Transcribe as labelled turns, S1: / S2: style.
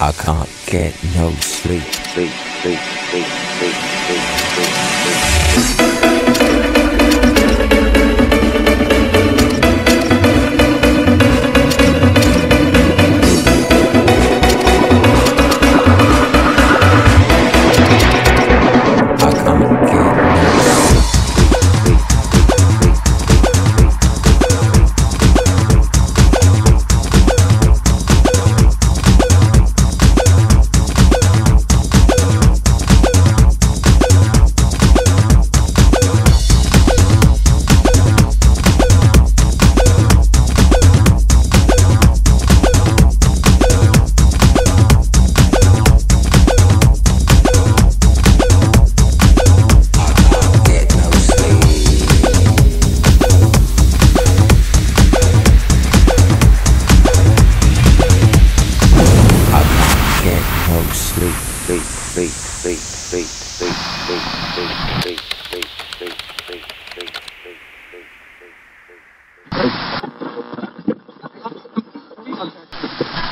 S1: I can't get no sleep. sleep, sleep, sleep, sleep, sleep, sleep, sleep. Can't no sleep. Sleep, sleep, sleep, sleep, sleep, sleep, sleep, sleep.